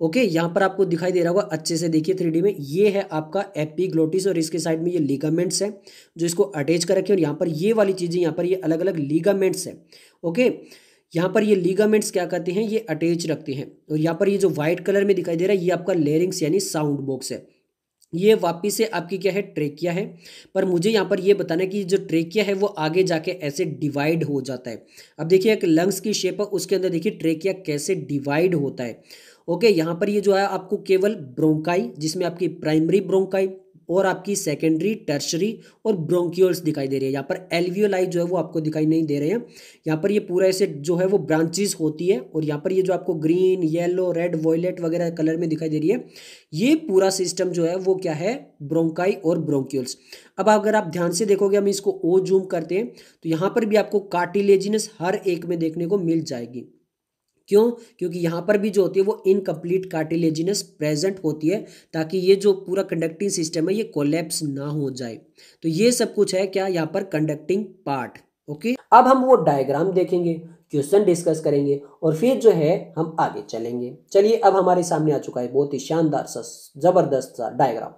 ओके, यहाँ पर आपको दिखाई दे रहा होगा, अच्छे से देखिए थ्री में, ये है आपका एपीग्लोटिस और इसके साइड में ये लीगामेंट्स है, जो इसको अटैच कर रखे और यहाँ पर ये वाली चीज़ें, यहाँ पर ये अलग अलग लीगामेंट्स है, ओके? यहाँ पर ये लीगामेंट्स क्या करते हैं, ये अटैच रखते हैं। और यहाँ पर ये जो व्हाइट कलर में दिखाई दे रहा है, ये आपका लेरिंग्स यानी साउंड बॉक्स है। ये वापिस से आपकी क्या है, ट्रेकिया है। पर मुझे यहाँ पर यह बताना है कि जो ट्रेकिया है, वो आगे जाके ऐसे डिवाइड हो जाता है। अब देखिए, एक लंग्स की शेप है, उसके अंदर देखिए, ट्रेकिया कैसे डिवाइड होता है। ओके यहाँ पर ये जो है, आपको केवल ब्रोंकाई जिसमें आपकी प्राइमरी ब्रोंकाई और आपकी सेकेंडरी टर्शरी और ब्रोंक्यूल्स दिखाई दे रही है। यहाँ पर एल्वियोलाई जो है वो आपको दिखाई नहीं दे रहे हैं। यहाँ पर ये पूरा ऐसे जो है वो ब्रांचेस होती है और यहाँ पर ये जो आपको ग्रीन येलो रेड वॉयलेट वगैरह कलर में दिखाई दे रही है, ये पूरा सिस्टम जो है वो क्या है? ब्रोंकाई और ब्रोंक्यूल्स अब अगर आप ध्यान से देखोगे, हम इसको ओ जूम करते हैं तो यहाँ पर भी आपको कार्टिलेजिनस हर एक में देखने को मिल जाएगी। क्यों? क्योंकि यहाँ पर भी जो होती है वो इनकम्प्लीट कार्टिलेजिनस प्रेजेंट होती है, ताकि ये जो पूरा कंडक्टिंग सिस्टम है, ये कोलेप्स ना हो जाए। तो ये सब कुछ है क्या यहाँ पर कंडक्टिंग पार्ट ओके अब हम वो डायग्राम देखेंगे क्वेश्चन डिस्कस करेंगे, और फिर जो है हम आगे चलेंगे। चलिए, अब हमारे सामने आ चुका है बहुत ही शानदार सा, ज़बरदस्त सा डायग्राम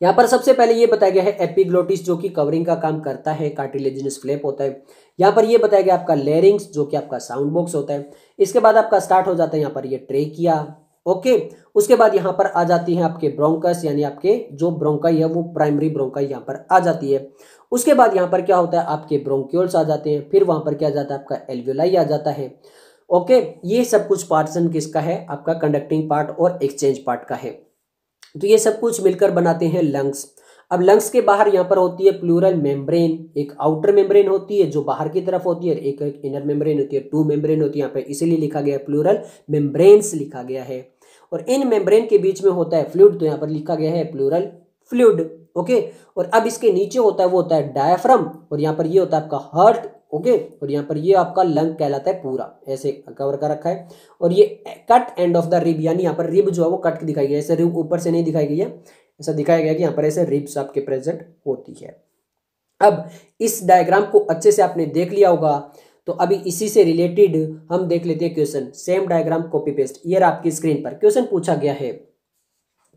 यहाँ पर सबसे पहले ये बताया गया है एपिग्लोटिस, जो कि कवरिंग का काम करता है, कार्टिलेजिनस फ्लेप होता है। यहाँ पर ये बताया गया आपका लेरिंग्स, जो कि आपका साउंड बॉक्स होता है। इसके बाद आपका स्टार्ट हो जाता है यहाँ पर ये ट्रेकिया, ओके? उसके बाद यहाँ पर आ जाती है आपके ब्रोंकस, यानी आपके जो ब्रोंकाई है, वो प्राइमरी ब्रोंकाई यहाँ पर आ जाती है। उसके बाद यहाँ पर क्या होता है, आपके ब्रोंक्यूल्स आ जाते हैं। फिर वहाँ पर क्या जाता है, आपका एल्वियोलाई आ जाता है। ओके? ये सब कुछ पार्टसन किसका है, आपका कंडक्टिंग पार्ट और एक्सचेंज पार्ट का है। तो ये सब कुछ मिलकर बनाते हैं लंग्स। अब लंग्स के बाहर यहाँ पर होती है प्लूरल मेम्ब्रेन, एक आउटर मेम्ब्रेन होती है जो बाहर की तरफ़ होती है एक एक इनर मेम्ब्रेन होती है, टू मेम्ब्रेन होती है। यहाँ पे इसीलिए लिखा गया है, प्लूरल मेम्ब्रेन्स लिखा गया है। और इन मेम्ब्रेन के बीच में होता है फ्लूड तो यहाँ पर लिखा गया है प्लूरल फ्लूड, ओके? और अब इसके नीचे होता है, वो होता है डायफ्रम, और यहाँ पर ये होता है आपका हार्ट ओके? और यहाँ पर ये आपका लंग कहलाता है पूरा। ऐसे कवर कर रखा है। और ये cut end of the rib यानी यहाँ पर रिब जो है वो कट दिखाई गई है। ऐसे रिब ऊपर से नहीं दिखाई गई है। ऐसा दिखाया गया कि यहाँ पर ऐसे रिब्स आपके प्रेजेंट होती है। अब इस डायग्राम को अच्छे से आपने देख लिया होगा। तो अभी इसी से रिलेटेड हम देख लेते हैं question same diagram copy paste here आपकी स्क्रीन पर क्वेश्चन पूछा गया है।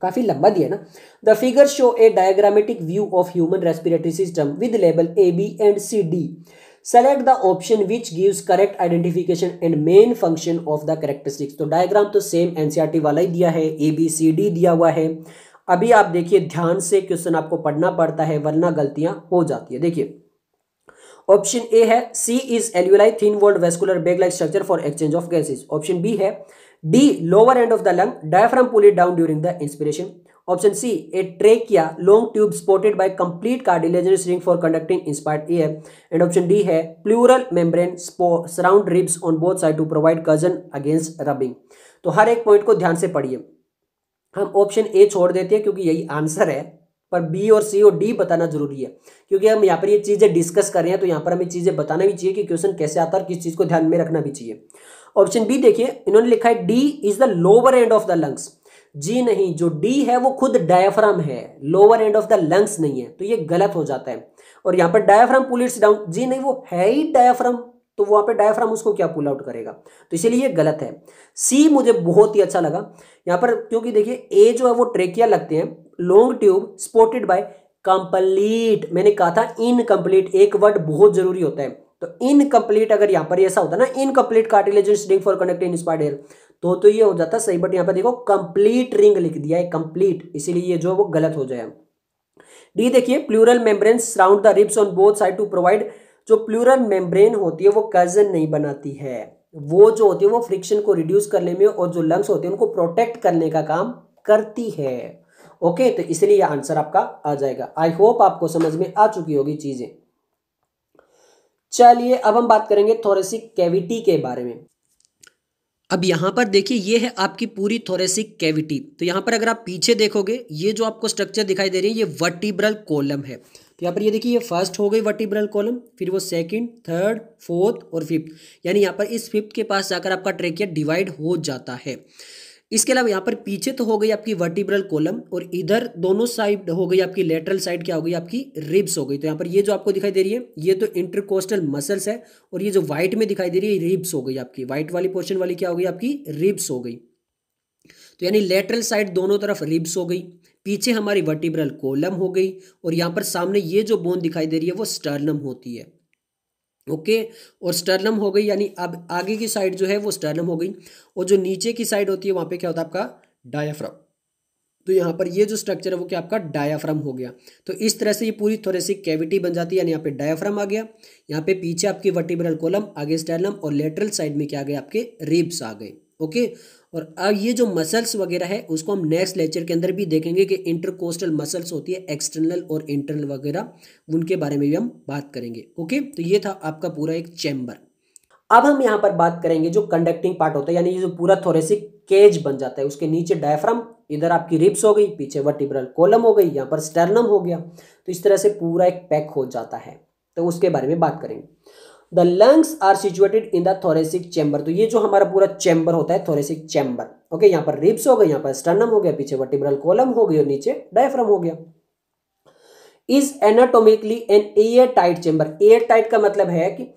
काफ़ी लंबा दिया ना? The figure show a diagrammatic view of human respiratory system with label A B and C D select the option which gives correct identification and main function of the characteristics तो डायग्राम तो सेम एनसीईआरटी वाला ही दिया है ए बी सी डी दिया हुआ है। अभी आप देखिए, ध्यान से क्वेश्चन आपको पढ़ना पड़ता है, वरना गलतियाँ हो जाती है। देखिए ऑप्शन ए है C is alveoli thin walled vascular bag like structure for exchange of gases option B है D lower end of the lung diaphragm pull it down during the inspiration option C A trach trachea long tube supported by complete cartilaginous ring for conducting inspired air and option D है pleural membrane surround ribs on both side to provide cushion against rubbing तो हर एक पॉइंट को ध्यान से पढ़िए। हम ऑप्शन ए छोड़ देते हैं क्योंकि यही आंसर है, पर बी और सी और डी बताना ज़रूरी है। क्योंकि हम यहाँ पर ये चीज़ें डिस्कस कर रहे हैं तो यहाँ पर हमें चीज़ें बताना भी चाहिए कि क्वेश्चन कैसे आता है किस चीज़ को ध्यान में रखना भी चाहिए। ऑप्शन बी देखिए, इन्होंने लिखा है D is the lower end of the lungs जी नहीं, जो डी है वो खुद डायफ्राम है lower end of the lungs नहीं है तो ये गलत हो जाता है। और यहाँ पर डायफ्राम पुलिट्स डाउन जी नहीं, वो है ही डायफ्राम तो वहाँ पे डायफ्राम उसको क्या पुल आउट करेगा? तो इसीलिए ये गलत है। सी मुझे बहुत ही अच्छा लगा। यहाँ पर क्योंकि देखिए ए जो है वो ट्रेकिया लगते हैं long tube supported by complete मैंने कहा था इनकम्प्लीट एक वर्ड बहुत ज़रूरी होता है। तो इनकम्प्लीट अगर यहाँ पर ऐसा होता ना incomplete cartilaginous ring for connecting inspired air तो तो ये हो जाता सही बट यहाँ पर देखो कंप्लीट रिंग लिख दिया है कंप्लीट इसीलिए ये जो वो गलत हो जाए डी देखिए pleural membranes surround the ribs on both side to provide जो प्लूरल मेम्ब्रेन होती है वो कज़न नहीं बनाती है। वो जो होती है वो फ्रिक्शन को रिड्यूस करने में और जो लंग्स होते हैं उनको प्रोटेक्ट करने का काम करती है। ओके तो इसलिए यह आंसर आपका आ जाएगा। आई होप आपको समझ में आ चुकी होगी चीज़ें। चलिए अब हम बात करेंगे थोरेसिक कैविटी के बारे में। अब यहाँ पर देखिए, ये है आपकी पूरी थोरेसिक कैविटी तो यहाँ पर अगर आप पीछे देखोगे, ये जो आपको स्ट्रक्चर दिखाई दे रही है, ये वर्टिब्रल कॉलम है। तो यहाँ पर ये देखिए, ये फ़र्स्ट हो गई वर्टिब्रल कॉलम फिर वो सेकंड थर्ड फोर्थ और फिफ्थ यानी यहाँ पर इस फिफ्थ के पास जाकर आपका ट्रेकिया डिवाइड हो जाता है। इसके अलावा यहाँ पर पीछे तो हो गई आपकी वर्टिब्रल कॉलम और इधर दोनों साइड हो गई आपकी लेटरल साइड क्या हो गई? आपकी रिब्स हो गई। तो यहाँ पर ये जो आपको दिखाई दे रही है, ये तो इंटरकोस्टल मसल्स है और ये जो व्हाइट में दिखाई दे रही है रिब्स हो गई आपकी। व्हाइट वाली पोर्शन वाली क्या हो गई? आपकी रिब्स हो गई। तो यानी लेटरल साइड दोनों तरफ़ रिब्स हो गई, पीछे हमारी वर्टिब्रल कोलम हो गई और यहाँ पर सामने ये जो बोन दिखाई दे रही है, वो स्टर्नम होती है। ओके? और स्टर्नम हो गई, यानी अब आगे की साइड जो है वो स्टर्नम हो गई। और जो नीचे की साइड होती है, वहाँ पे क्या होता है आपका? डायाफ्राम तो यहाँ पर ये जो स्ट्रक्चर है, वो क्या आपका? डायाफ्राम हो गया। तो इस तरह से ये पूरी थोरेसिक कैविटी बन जाती है, यानी यहाँ पे डायाफ्राम आ गया। यहाँ पे पीछे आपकी वर्टिब्रल कोलम आगे स्टर्नम और लेटरल साइड में क्या आ गए? आपके रिब्स आ गए। ओके? और अब ये जो मसल्स वगैरह है, उसको हम नेक्स्ट लेक्चर के अंदर भी देखेंगे कि इंटरकोस्टल मसल्स होती है एक्सटर्नल और इंटरनल वगैरह, उनके बारे में भी हम बात करेंगे। ओके तो ये था आपका पूरा एक चैम्बर अब हम यहाँ पर बात करेंगे जो कंडक्टिंग पार्ट होता है, यानी ये जो पूरा थोरेसिक केज बन जाता है, उसके नीचे डायफ्राम इधर आपकी रिप्स हो गई, पीछे वर्टिब्रल कोलम हो गई, यहाँ पर स्टर्नम हो गया। तो इस तरह से पूरा एक पैक हो जाता है। तो उसके बारे में बात करेंगे। The lungs are situated in the thoracic chamber तो ये जो हमारा पूरा चैम्बर होता है थोरेसिक चैम्बर ओके यहाँ पर रिप्स हो गए, यहाँ पर स्टर्नम हो गया, पीछे वर्टिब्रल कॉलम हो गई और नीचे डायफ्राम हो गया। Is anatomically an air tight chamber air tight का मतलब है कि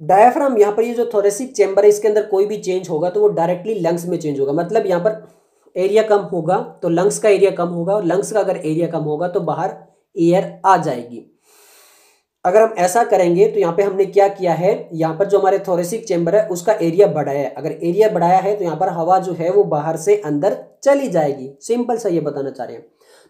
डायफ्राम यहाँ पर ये जो थोरेसिक चैम्बर है, इसके अंदर कोई भी चेंज होगा तो वो डायरेक्टली लंग्स में चेंज होगा। मतलब यहाँ पर एरिया कम होगा तो लंग्स का एरिया कम होगा और लंग्स का अगर एरिया कम होगा तो बाहर एयर आ जाएगी। अगर हम ऐसा करेंगे तो यहाँ पे हमने क्या किया है? यहाँ पर जो हमारे थोरेसिक चेंबर है, उसका एरिया बढ़ाया है। अगर एरिया बढ़ाया है तो यहाँ पर हवा जो है, वो बाहर से अंदर चली जाएगी। सिंपल सा ये बताना चाह रहे हैं।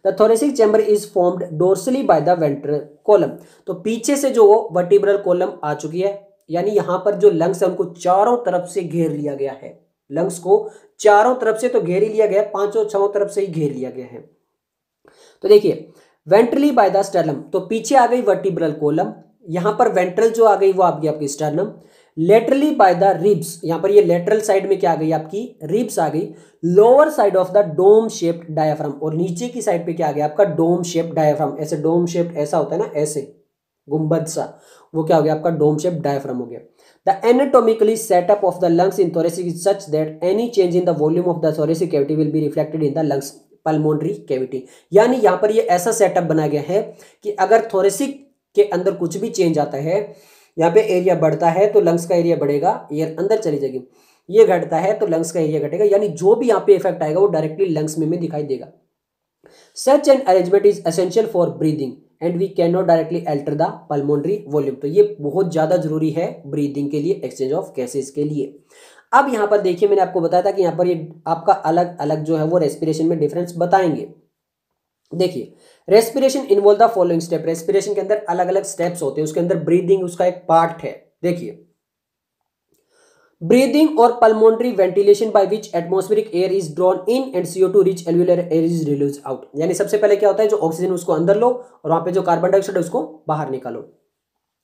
The thoracic chamber is formed dorsally by the ventral column तो पीछे से जो वर्टिब्रल कॉलम आ चुकी है, यानी यहाँ पर जो लंग्स है, उनको चारों तरफ़ से घेर लिया गया है। लंग्स को चारों तरफ़ से तो घेर ही लिया गया पाँचों छो तरफ़ से ही घेर लिया गया है। तो देखिए वेंट्रली बाय द स्टर्नम तो पीछे आ गई वर्टिब्रल कोलम यहाँ पर वेंट्रल जो आ गई वो आ गई आपकी sternum laterally by the ribs यहाँ पर ये लेटरल साइड में क्या आ गई आपकी रिब्स आ गई lower side of the dome shaped diaphragm और नीचे की साइड पे क्या आ गया आपका डोम शेप्ड डायाफ्राम ऐसे डोम शेप्ड ऐसा होता है ना, ऐसे, गुंबद सा, वो क्या हो गया आपका डोम शेप डायाफ्राम हो गया। The anatomically setup of the lungs in thoracic is such that any change in the volume of the thoracic cavity will be reflected in the lungs pulmonary cavity यानी यहाँ पर ये ऐसा सेटअप बना गया है कि अगर थोरेसिक के अंदर कुछ भी चेंज आता है यहाँ पे एरिया बढ़ता है तो लंग्स का एरिया बढ़ेगा एयर अंदर चली जाएगी। ये घटता है तो लंग्स का एरिया घटेगा यानी जो भी यहाँ पे इफ़ेक्ट आएगा वो डायरेक्टली लंग्स में, में दिखाई देगा। Such an arrangement is essential for breathing and we can not directly alter the pulmonary volume तो ये बहुत ज़्यादा ज़रूरी है ब्रीदिंग के लिए एक्सचेंज ऑफ़ गैसेज के लिए। अब यहाँ पर देखिए, मैंने आपको बताया था कि यहाँ पर ये आपका अलग अलग जो है वो रेस्पिरेशन में डिफरेंस बताएँगे। देखिए respiration involve the following step respiration के अंदर अलग अलग स्टेप्स होते हैं, उसके अंदर ब्रीदिंग उसका एक पार्ट है। देखिए ब्रीदिंग और pulmonary ventilation by which atmospheric air is drawn in and CO two rich alveolar air is released out यानी सबसे पहले क्या होता है, जो ऑक्सीजन उसको अंदर लो और वहाँ पे जो कार्बन डाइऑक्साइड है, उसको बाहर निकालो।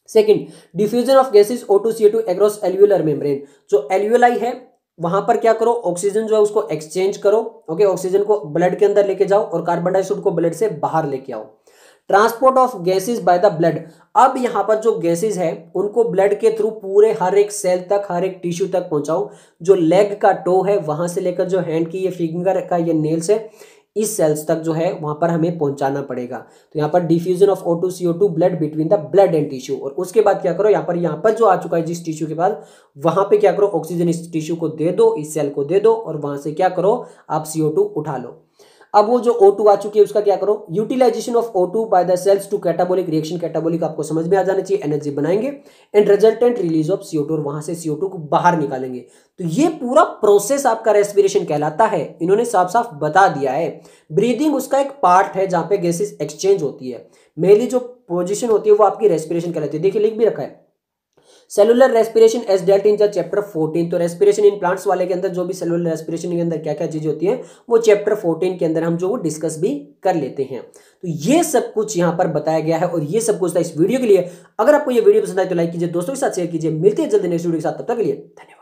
Second diffusion of gases O two C two across alveolar membrane जो एल्वुलाई है, वहाँ पर क्या करो? ऑक्सीजन जो है उसको एक्सचेंज करो ओके ऑक्सीजन को ब्लड के अंदर लेके जाओ और कार्बन डाइऑक्साइड को ब्लड से बाहर लेके आओ। Transport of gases by the blood अब यहाँ पर जो गैसेज है, उनको ब्लड के थ्रू पूरे हर एक सेल तक, हर एक टिश्यू तक पहुंचाओ। जो लेग का टो है, वहाँ से लेकर जो हैंड की ये फिंगर का ये नेल्स है इस सेल्स तक जो है, वहाँ पर हमें पहुंचाना पड़ेगा। तो यहाँ पर diffusion of O two to blood between the blood and tissue और उसके बाद क्या करो, यहाँ पर यहाँ पर जो आ चुका है, जिस टिश्यू के बाद, वहाँ पे क्या करो ऑक्सीजन इस टिश्यू को दे दो, इस सेल को दे दो और वहाँ से क्या करो, आप सीओ टू उठा लो। अब वो जो O2 आ चुकी है, उसका क्या करो? Utilization of O2 by the cells to catabolic reaction catabolic आपको समझ में आ जाना चाहिए एनर्जी बनाएँगे and resultant release of CO2 और वहाँ से CO2 को बाहर निकालेंगे। तो ये पूरा प्रोसेस आपका रेस्पिरेशन कहलाता है। इन्होंने साफ़ साफ़ बता दिया है। ब्रीदिंग उसका एक पार्ट है, जहाँ पे गैसेस एक्सचेंज होती है। मेनली जो पोजिशन होती है, वो आपकी रेस्पिरेशन कहलाती है। देखिए, लिख भी रखा है। Cellular respiration as dealt in chapter 14 तो रेस्पिरेशन इन प्लांट्स वाले के अंदर जो भी सेलुलर रेस्पिरेशन के अंदर क्या क्या चीज़ें होती है, वो चैप्टर 14 के अंदर हम जो डिस्कस भी कर लेते हैं। तो ये सब कुछ यहाँ पर बताया गया है और ये सब कुछ था इस वीडियो के लिए। अगर आपको ये वीडियो पसंद आए तो लाइक कीजिए, दोस्तों के साथ शेयर कीजिए। मिलते हैं जल्दी नेक्स्ट वीडियो के साथ। तब तक के लिए धन्यवाद।